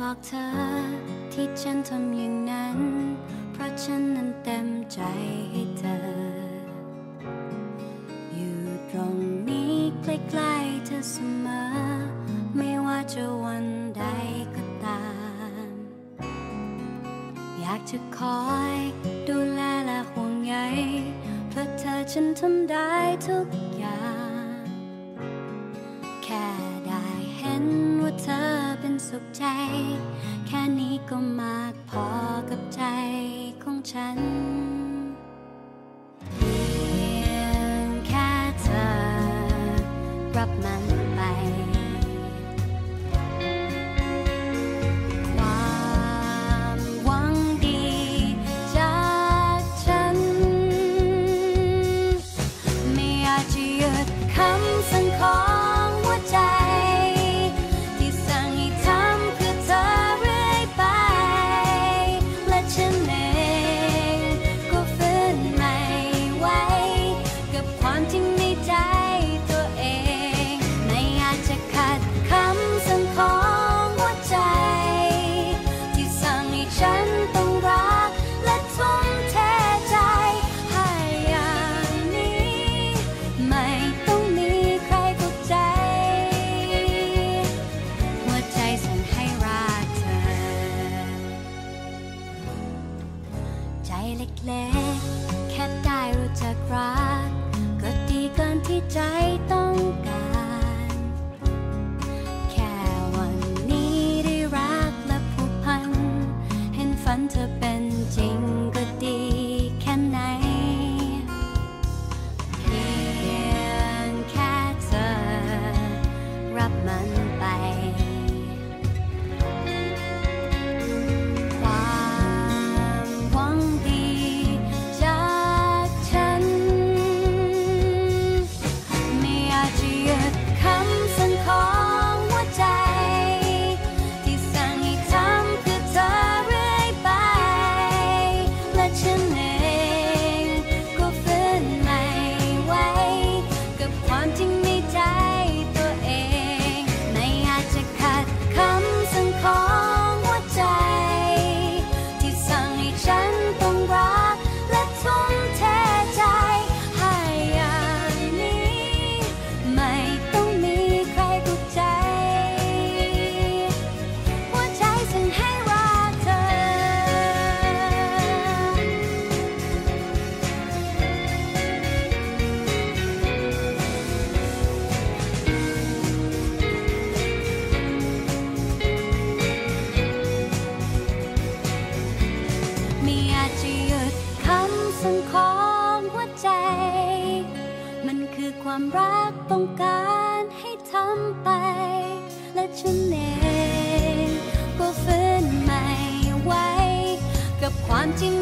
บอกเธอที่ฉันทำอย่างนั้น เพราะฉันนั้นเต็มใจให้เธอ อยู่ตรงนี้ใกล้ๆเธอเสมอ ไม่ว่าจะวันใดก็ตาม อยากจะคอยดูแลและห่วงใยเพื่อเธอฉันทำได้ทุกอย่าง สุขใจ แค่นี้ก็มากพอกับใจของฉัน เล็กๆ แค่ได้รู้จักรัก ก็ดีเกินที่ใจต้อง จะหยุดคำสั่งของหัวใจ มันคือความรักต้องการให้ทำไป และฉันเองก็ฟื้นใหม่ไว้ กับความจริง